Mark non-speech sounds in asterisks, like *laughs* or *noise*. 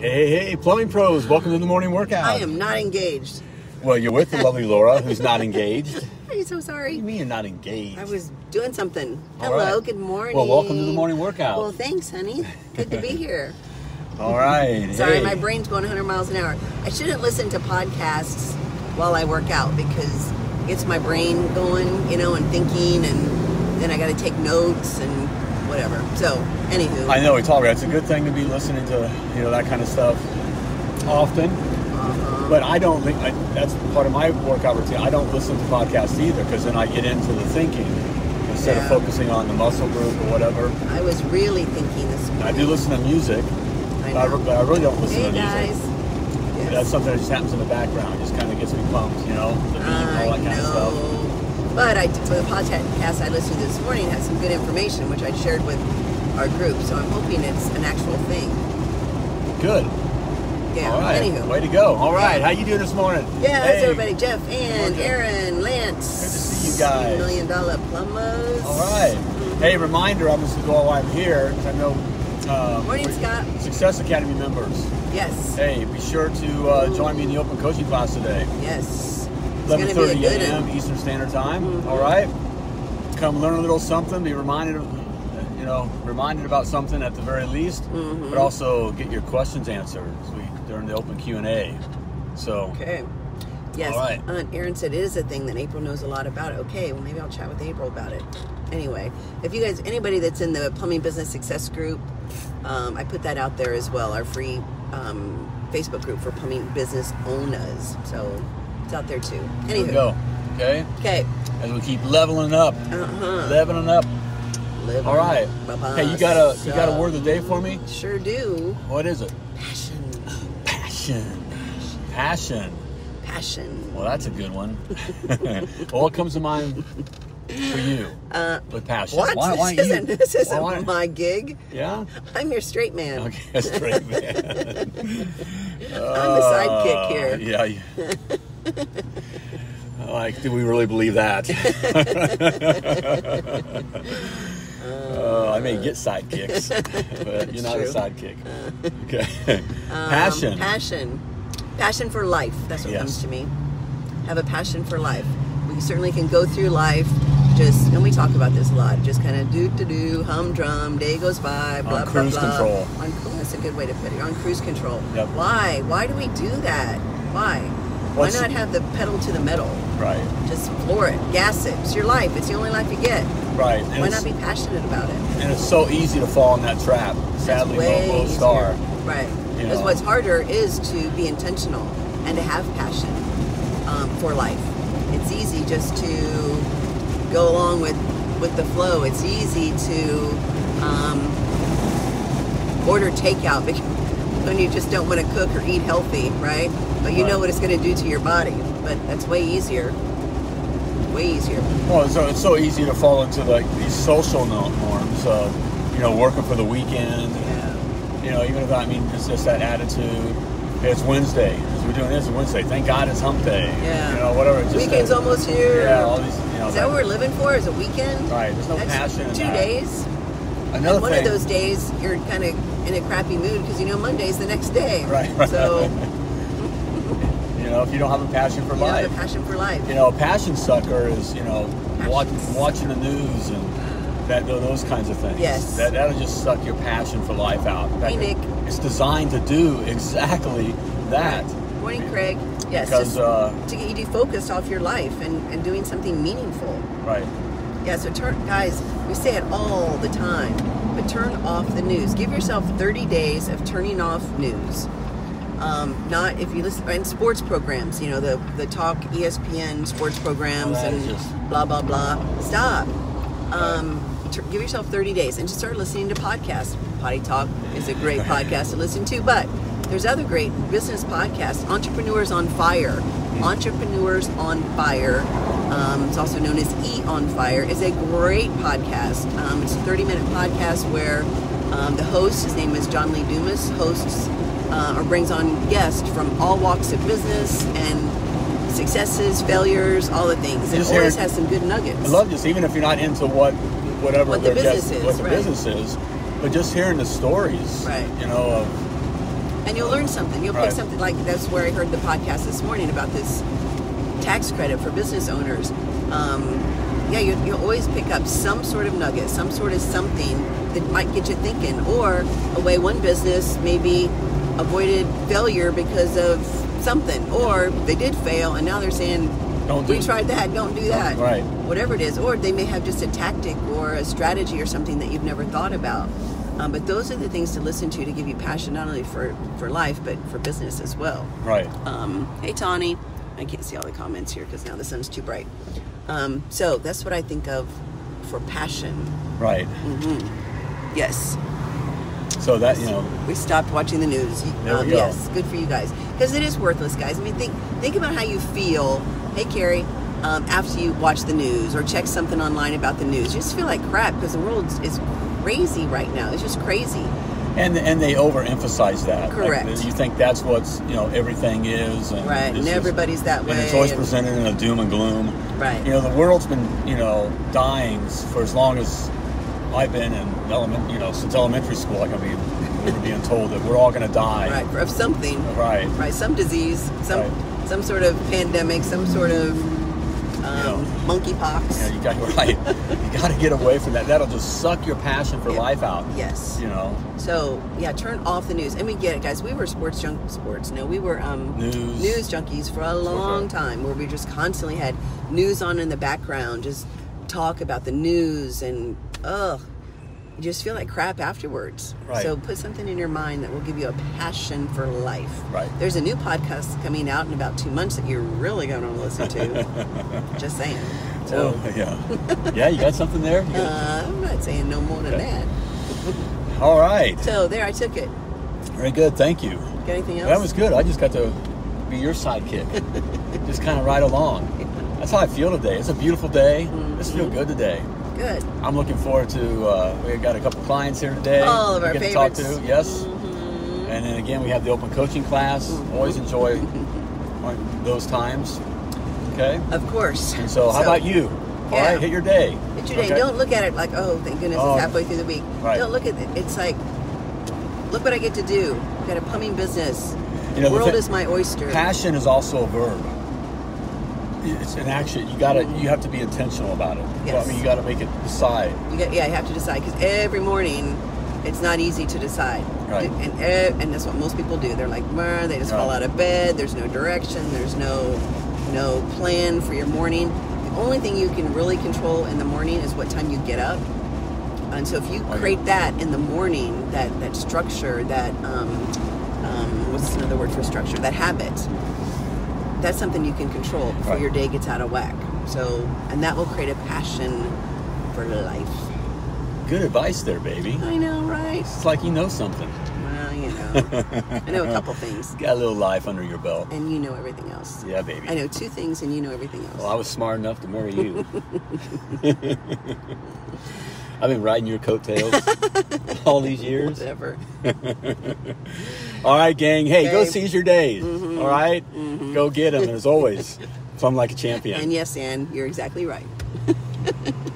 Hey, hey, plumbing pros, welcome to the morning workout. I am not engaged. Well, you're with the lovely Laura, who's not engaged. *laughs* I'm so What do sorry. you mean you're not engaged? I was doing something. All Hello, right. good morning. Well, welcome to the morning workout. Well, thanks, honey. Good to be *laughs* here. All right. *laughs* Sorry, hey. my brain's going 100 miles an hour. I shouldn't listen to podcasts while I work out because it gets my brain going, you know, and thinking, and then I got to take notes and whatever. So, anywho, I know we talk about it. It's a good thing to be listening to you know that kind of stuff often. uh-huh. But I don't think that's part of my workout routine. I don't listen to podcasts either because then I get into the thinking instead Yeah. of focusing on the muscle group or whatever. I was really thinking this morning. I do listen to music, I but I, but I really don't listen Hey to music. Yes. That's something that just happens in the background. It Just kind of gets me pumped, you know, the beat, all that kind of stuff. But I, for the podcast I listened to this morning had some good information, which I shared with our group. So I'm hoping it's an actual thing. Good. Yeah. All right. Anywho. Way to go. All right. How you doing this morning? Yeah, Hey. how's everybody? Jeff, and Aaron, Lance. Good to see you guys. Million dollar plumbers. All right. Hey, reminder, I'm just while I'm here, 'cause I know. Uh, Morning, Scott. Success Academy members. Yes. Hey, be sure to uh, join me in the open coaching class today. Yes. 11:30 a.m. Eastern Standard Time. Mhm. All right. Come learn a little something. Be reminded, of, you know, reminded about something at the very least, Mhm. but also get your questions answered we during the open Q and A. So Okay. Yes. All right. Uh, Aaron said it is a thing that April knows a lot about. Okay, well maybe I'll chat with April about it. Anyway, if you guys, anybody that's in the plumbing business success group, um, I put that out there as well. Our free um, Facebook group for plumbing business owners. So it's out there too. we go. Okay. Okay. As we keep leveling up, Uh huh. leveling up. Live All right. Hey, you got a you got a word of the day for me? Sure do. What is it? Passion. *gasps* Passion. Passion. Passion. Well, that's a good one. *laughs* well, what comes to mind for you Uh, with passion? what? Why, why this you- isn't, this isn't why- my gig. Yeah. I'm your straight man. Okay, straight man. *laughs* I'm the sidekick Uh, here. Yeah. you- *laughs* *laughs* like, do we really believe that? Uh, *laughs* I may get sidekicks, *laughs* but you're not true. a sidekick. Okay. Passion. Um, passion. Passion for life. That's what Yes. comes to me. Have a passion for life. We certainly can go through life just, and we talk about this a lot, just kind of do to do, humdrum, day goes by, blah, blah, cruise blah. control. On, oh, that's a good way to put it. On cruise control. Yep. Why? Why do we do that? Why? Why not have the pedal to the metal? Right. Just floor it, gas it. It's your life. It's the only life you get. Right. And Why not be passionate about it? and it's so easy to fall in that trap. Sadly, most are. Right. Because what's harder is to be intentional and to have passion um, for life. It's easy just to go along with, with the flow. It's easy to um, order takeout *laughs* because when you just don't want to cook or eat healthy, right? But you Right. know what it's going to do to your body. But that's way easier. Way easier. Well, so it's so easy to fall into like these social norms of, you know, working for the weekend. Yeah. You know, even if I mean, it's just that attitude. It's Wednesday. As we're doing this, it's Wednesday. Thank God it's Hump Day. Yeah. You know, whatever. Just Weekend's that- almost here. Yeah, all these. You know, Is that what we're living for? Is a weekend? Right. There's no That's passion in Two that. days. Another and one thing. of those days, you're kind of in a crappy mood because you know Monday's the next day. Right, right. So *laughs* You know, if you don't have a passion for you have life. a passion for life. you know, a passion sucker is, you know, watch, Passions. watching the news and that those kinds of things. Yes. That that'll just suck your passion for life out. Fact, Hey, Nick. It's designed to do exactly that. Morning, Craig. Yes, Because uh, to get you defocused off your life and, and doing something meaningful. right. Yeah, so turn, guys, we say it all the time, but turn off the news. Give yourself 30 days of turning off news. Um, not if you listen and sports programs, you know the the talk ESPN sports programs and just- blah blah blah. Stop. Um, give yourself 30 days and just start listening to podcasts. Potty Talk is a great *laughs* podcast to listen to, but there's other great business podcasts. Entrepreneurs on Fire. Entrepreneurs on Fire. Um, it's also known as E on Fire. is a great podcast. Um, it's a 30 minute podcast where um, the host, his name is John Lee Dumas, hosts uh, or brings on guests from all walks of business and successes, failures, all the things. It always has some good nuggets. I love this, even if you're not into what, whatever What the business guest- is, what the right. business is, but just hearing the stories, Right. you know, of and you'll learn something. You'll pick something like that's where I heard the podcast this morning about this tax credit for business owners. Um, yeah, you, you'll always pick up some sort of nugget, some sort of something that might get you thinking, or a way one business maybe avoided failure because of something, or they did fail and now they're saying, Don't do we tried that, don't do that. Right. Whatever it is. Or they may have just a tactic or a strategy or something that you've never thought about. Um, but those are the things to listen to to give you passion not only for, for life, but for business as well. Right. Um, hey, Tawny. I can't see all the comments here because now the sun's too bright. Um, so that's what I think of for passion. Right. Yes. So that you know, We stopped watching the news. There we um, go. Yes, good for you guys. Because it is worthless, guys. I mean, think think about how you feel. Hey, Carrie, um, after you watch the news or check something online about the news, you just feel like crap because the world is crazy right now. It's just crazy. and and they overemphasize that. Like, Correct. you think that's what's you know everything is, and Right. And everybody's that way. and it's always presented in a doom and gloom. Right. You know, the world's been you know dying for as long as I've been in element. You know, since elementary school, like I mean, we were being told that we're all going to die. right. Of something. Right. right? Some disease, some Right. some sort of pandemic, some sort of um, Yeah. monkeypox. Yeah, you got *laughs* right. you got to get away from that. That'll just suck your passion for Yeah. life out. Yes. You know, So yeah, turn off the news, and we get it, guys. We were sports junk sports. No, we were um, News. news junkies for a long Okay. time, where we just constantly had news on in the background, just talk about the news, and ugh, you just feel like crap afterwards. Right. So put something in your mind that will give you a passion for life. Right. There's a new podcast coming out in about two months that you're really going to listen to. *laughs* just saying. So. oh, yeah, yeah. You got something there. Got- *laughs* Uh, I'm not saying no more than Okay. that. All right. So there, I took it. Very good. Thank you. Got anything else? That was good. I just got to be your sidekick. *laughs* just kind of ride along. That's how I feel today. It's a beautiful day. This Mm-hmm. feel good today. Good. I'm looking forward to. Uh, we got a couple clients here today. All of we our get favorites. to talk to. Yes. Mhm. And then again, we have the open coaching class. Always enjoy *laughs* those times. Okay. Of course. And so, how about you? All yeah. right, hit your day. Hit your day. Okay? Don't look at it like, oh, thank goodness Oh. it's halfway through the week. Right. Don't look at it. It's like, look what I get to do. Got a plumbing business. You know, the the world is my oyster. Passion is also a verb. It's an action. You got to. You have to be intentional about it. Yes. I mean, you got to make it decide. You got, yeah, you have to decide because every morning it's not easy to decide. Right. And and, and that's what most people do. They're like, they just fall out of bed. There's no direction. There's no no plan for your morning. The only thing you can really control in the morning is what time you get up. And so if you create that in the morning, that that structure, that um, um, what's another word for structure? That habit. That's something you can control before Right. your day gets out of whack. So, and that will create a passion for life. Good advice there, baby. I know, right? It's like you know something. Well, you know, *laughs* I know a couple things, Got a little life under your belt. and you know everything else. Yeah, baby. I know two things, and you know everything else. Well, I was smart enough to marry you. *laughs* I've been riding your coattails *laughs* all these years. Whatever. All right, gang. Hey, go. Mm-hmm. seize your days. All right? Go get them. And as always, *laughs* plumb like a champion. And yes, Ann, you're exactly right. *laughs*